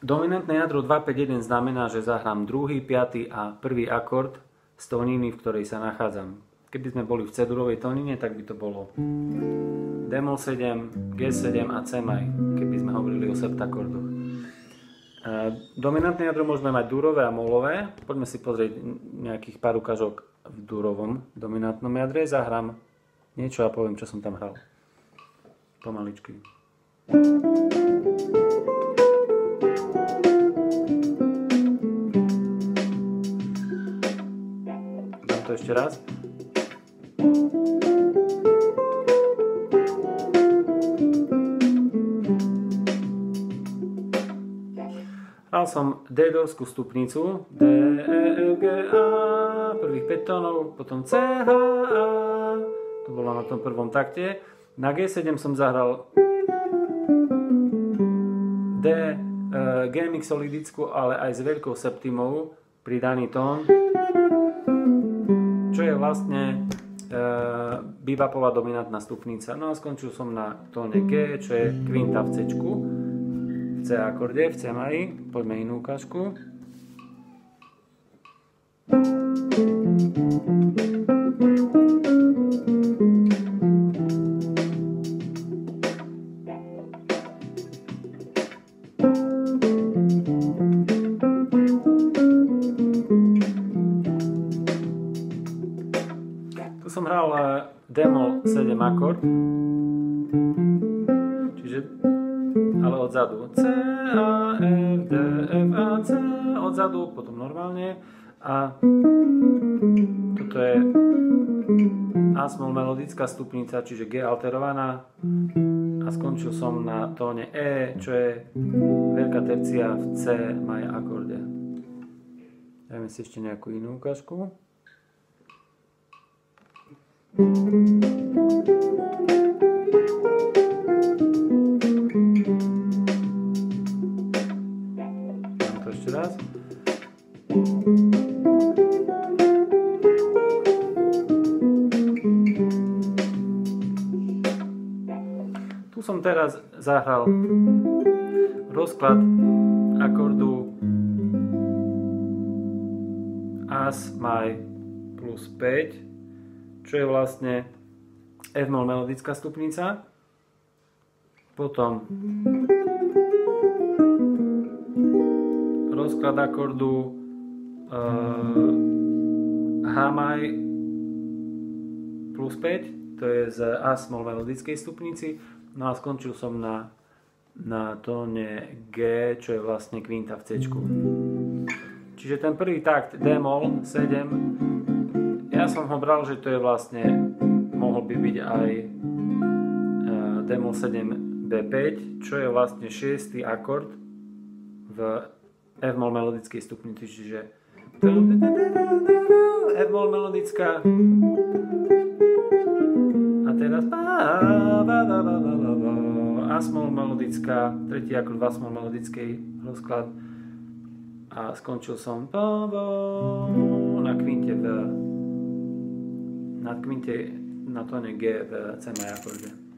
Dominantné jadro 251 znamená, že zahrám druhý, piatý a prvý akord z tóniny, v ktorej sa nachádzam. Keby sme boli v cedurovej tónine, tak by to bolo Demol 7, G7 a C maj, keby sme hovorili o septakordoch. E, dominantné jadro môžeme mať durové a molové. Poďme si pozrieť nejakých pár ukážok v durovom dominantnom jadre. Zahrám niečo a poviem, čo som tam hral. Pomaličky. To ešte raz. Hral som d stupnicu, D, E, F, G, A, prvých 5 tónov, potom C, H, A, to bolo na tom prvom takte. Na G7 som zahral D, e, G mixolidickú, ale aj s veľkou septimou, pridaný tón čo je vlastne e, bivapová dominantná stupnica. No a skončil som na tóne G, čo je kvinta v C. V C akorde, v C mari. Poďme inú ukážku. Som hral eh, demo 7 akord. Čiže, ale odzadu. C, A, F, D, F, A, C, odzadu, potom normálne. A toto je A-smol melodická stupnica, čiže G alterovaná. A skončil som na tóne E, čo je veľká tercia v C maj akorde. Dajme si ešte nejakú inú ukážku. Tu som teraz zahral rozklad akordu As, Maj plus 5 čo je vlastne F-mol melodická stupnica. Potom rozklad akordu uh, H-maj plus 5, to je z A-smol melodickej stupnici. No a skončil som na, na tóne G, čo je vlastne kvinta v C. Čiže ten prvý takt D-mol 7 ja som ho bral, že to je vlastne, mohol by byť aj uh, Demo 7 B5, čo je vlastne 6. akord v F-mol melodickej stupnici, čiže F-mol melodická a teraz A-smol melodická, tretí akord v A-smol melodickej rozklad a skončil som na kvinte v na kvinte na tóne G v C akorde.